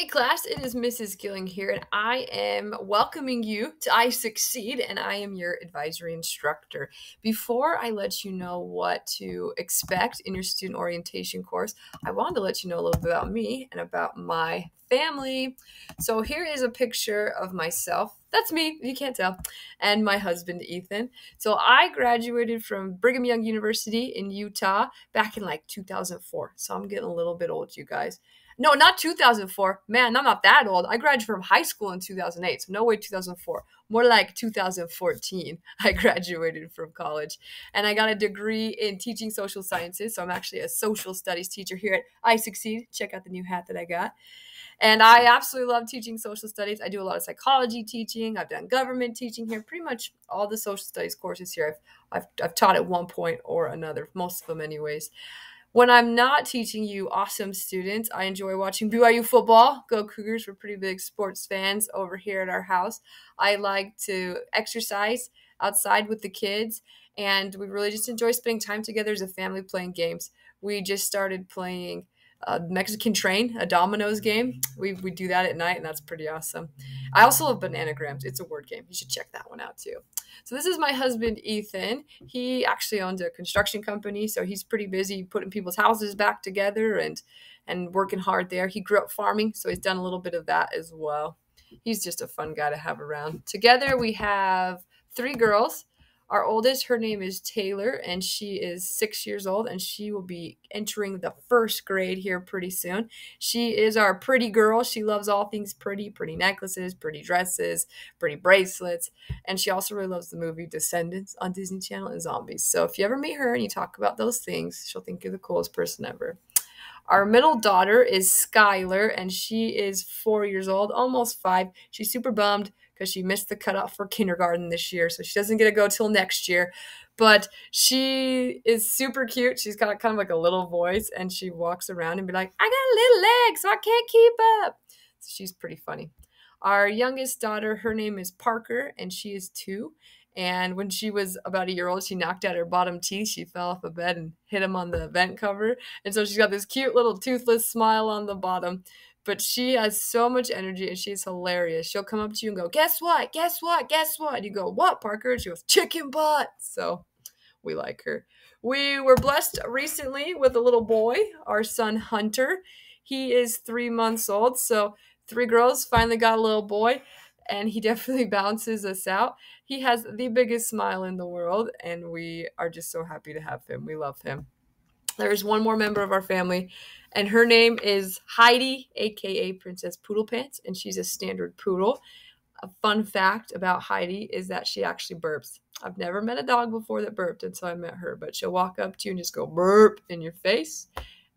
Hey class, it is Mrs. Gylling here, and I am welcoming you to I Succeed, and I am your advisory instructor. Before I let you know what to expect in your student orientation course, I wanted to let you know a little bit about me and about my family. So here is a picture of myself. That's me, you can't tell, and my husband, Ethan. So I graduated from Brigham Young University in Utah back in like 2004. So I'm getting a little bit old, you guys. No, not 2004. Man, I'm not that old. I graduated from high school in 2008. So no way 2004. More like 2014. I graduated from college and I got a degree in teaching social sciences. So I'm actually a social studies teacher here at I Succeed. Check out the new hat that I got. And I absolutely love teaching social studies. I do a lot of psychology teaching. I've done government teaching here. Pretty much all the social studies courses here I've, I've, I've taught at one point or another, most of them, anyways. When I'm not teaching you awesome students, I enjoy watching BYU football. Go Cougars. We're pretty big sports fans over here at our house. I like to exercise outside with the kids, and we really just enjoy spending time together as a family playing games. We just started playing a Mexican Train, a dominoes game. We, we do that at night, and that's pretty awesome. I also love Bananagrams. It's a word game. You should check that one out too. So this is my husband, Ethan. He actually owns a construction company, so he's pretty busy putting people's houses back together and and working hard there. He grew up farming, so he's done a little bit of that as well. He's just a fun guy to have around. Together we have three girls. Our oldest, her name is Taylor, and she is six years old, and she will be entering the first grade here pretty soon. She is our pretty girl. She loves all things pretty pretty necklaces, pretty dresses, pretty bracelets, and she also really loves the movie Descendants on Disney Channel and zombies. So if you ever meet her and you talk about those things, she'll think you're the coolest person ever. Our middle daughter is Skylar, and she is four years old, almost five. She's super bummed because she missed the cutoff for kindergarten this year, so she doesn't get to go till next year. But she is super cute. She's got kind of like a little voice, and she walks around and be like, "I got a little legs, so I can't keep up." So she's pretty funny. Our youngest daughter, her name is Parker, and she is two. And when she was about a year old, she knocked out her bottom teeth. She fell off a bed and hit him on the vent cover. And so she's got this cute little toothless smile on the bottom but she has so much energy and she's hilarious. She'll come up to you and go, Guess what? Guess what? Guess what? And you go, What, Parker? And she goes, Chicken butt. So we like her. We were blessed recently with a little boy, our son Hunter. He is three months old. So three girls finally got a little boy and he definitely bounces us out. He has the biggest smile in the world, and we are just so happy to have him. We love him. There's one more member of our family and her name is Heidi, aka Princess Poodle Pants, and she's a standard poodle. A fun fact about Heidi is that she actually burps. I've never met a dog before that burped until I met her, but she'll walk up to you and just go burp in your face.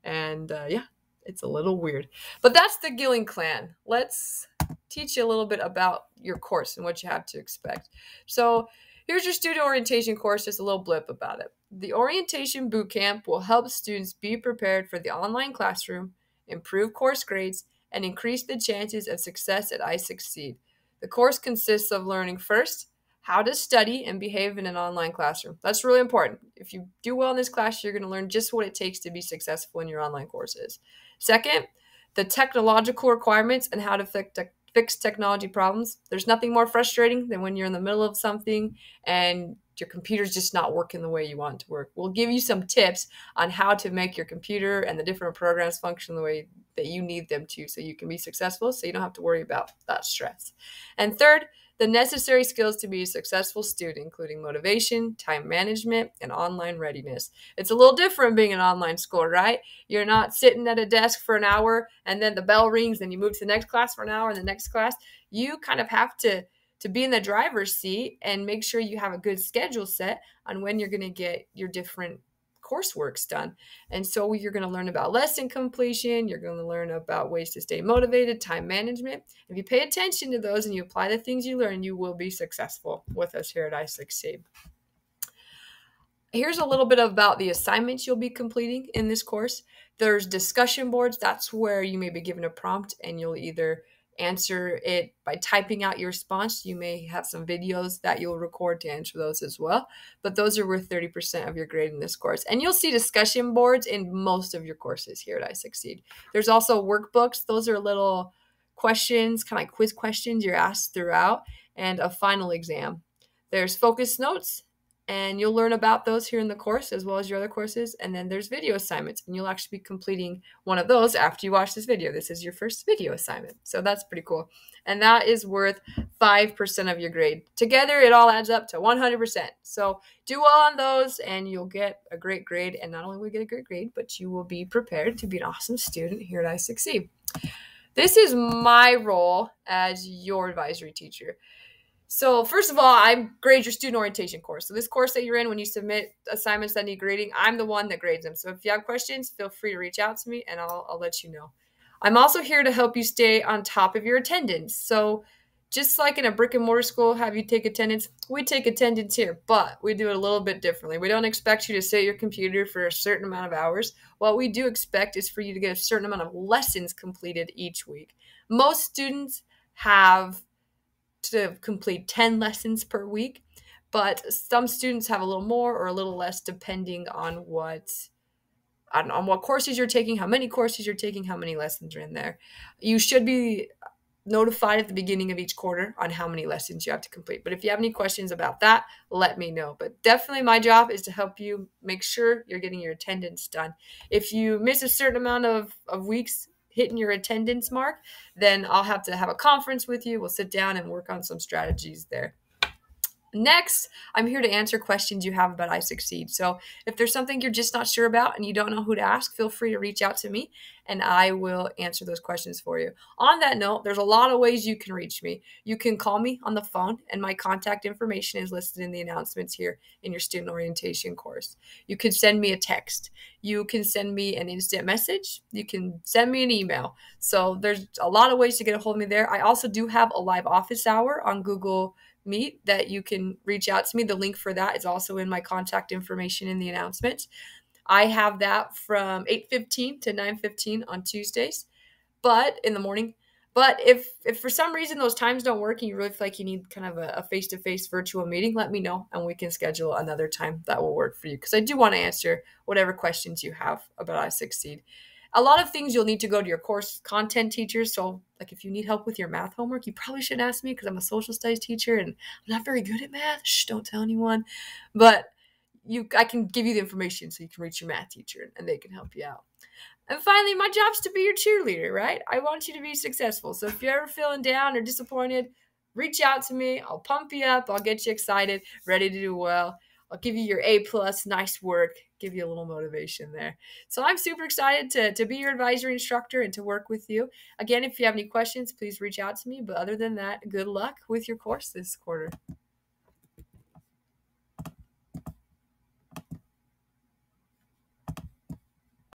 And uh, yeah, it's a little weird. But that's the Gylling clan. Let's teach you a little bit about your course and what you have to expect. So, Here's your student orientation course, just a little blip about it. The orientation bootcamp will help students be prepared for the online classroom, improve course grades, and increase the chances of success at I Succeed. The course consists of learning first how to study and behave in an online classroom. That's really important. If you do well in this class, you're going to learn just what it takes to be successful in your online courses. Second, the technological requirements and how to fix technology problems. There's nothing more frustrating than when you're in the middle of something and your computer's just not working the way you want to work. We'll give you some tips on how to make your computer and the different programs function the way that you need them to so you can be successful so you don't have to worry about that stress. And third, the necessary skills to be a successful student, including motivation, time management, and online readiness. It's a little different being an online school, right? You're not sitting at a desk for an hour and then the bell rings and you move to the next class for an hour and the next class. You kind of have to to be in the driver's seat and make sure you have a good schedule set on when you're going to get your different coursework's done. And so you're going to learn about lesson completion, you're going to learn about ways to stay motivated, time management. If you pay attention to those and you apply the things you learn, you will be successful with us here at I Succeed. Here's a little bit about the assignments you'll be completing in this course. There's discussion boards. That's where you may be given a prompt and you'll either answer it by typing out your response. You may have some videos that you'll record to answer those as well. But those are worth 30% of your grade in this course. And you'll see discussion boards in most of your courses here at I Succeed. There's also workbooks. Those are little questions, kind of like quiz questions you're asked throughout, and a final exam. There's focus notes and you'll learn about those here in the course as well as your other courses. And then there's video assignments and you'll actually be completing one of those after you watch this video. This is your first video assignment. So that's pretty cool. And that is worth 5% of your grade. Together it all adds up to 100% so do well on those and you'll get a great grade. And not only will you get a great grade but you will be prepared to be an awesome student. Here at iSucceed this is my role as your advisory teacher so first of all, I grade your student orientation course. So this course that you're in, when you submit assignments that need grading, I'm the one that grades them. So if you have questions, feel free to reach out to me and I'll, I'll let you know. I'm also here to help you stay on top of your attendance. So just like in a brick and mortar school, have you take attendance? We take attendance here, but we do it a little bit differently. We don't expect you to sit at your computer for a certain amount of hours. What we do expect is for you to get a certain amount of lessons completed each week. Most students have to complete 10 lessons per week, but some students have a little more or a little less depending on what on, on what courses you're taking, how many courses you're taking, how many lessons are in there. You should be notified at the beginning of each quarter on how many lessons you have to complete. But if you have any questions about that, let me know. But definitely my job is to help you make sure you're getting your attendance done. If you miss a certain amount of, of weeks, hitting your attendance mark, then I'll have to have a conference with you. We'll sit down and work on some strategies there. Next, I'm here to answer questions you have about iSucceed. So if there's something you're just not sure about and you don't know who to ask, feel free to reach out to me and I will answer those questions for you. On that note, there's a lot of ways you can reach me. You can call me on the phone, and my contact information is listed in the announcements here in your student orientation course. You can send me a text. You can send me an instant message. You can send me an email. So there's a lot of ways to get a hold of me there. I also do have a live office hour on Google Meet that you can reach out to me. The link for that is also in my contact information in the announcement. I have that from 8:15 to 9:15 on Tuesdays, but in the morning. But if if for some reason those times don't work and you really feel like you need kind of a face to face virtual meeting, let me know and we can schedule another time that will work for you. Because I do want to answer whatever questions you have about iSucceed. A lot of things you'll need to go to your course content teachers. So, like if you need help with your math homework, you probably should ask me because I'm a social studies teacher and I'm not very good at math. Shh, don't tell anyone. But you I can give you the information so you can reach your math teacher and they can help you out. And finally, my job's to be your cheerleader, right? I want you to be successful. So if you're ever feeling down or disappointed, reach out to me. I'll pump you up. I'll get you excited, ready to do well. I'll give you your A plus, nice work, give you a little motivation there. So I'm super excited to, to be your advisory instructor and to work with you. Again, if you have any questions, please reach out to me. But other than that, good luck with your course this quarter.